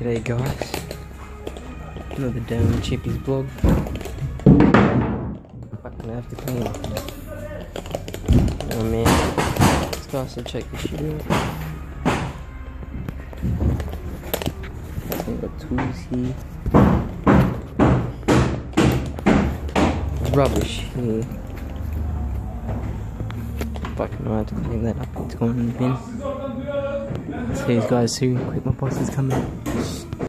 G'day guys. Another day on Chippy's blog. Fucking have to clean. Oh man. Let's go also check the shit out. Fucking got tools here. There's rubbish here. Fucking I have to clean that up. It's going in the bin. See guys soon. Quick, my boss is coming.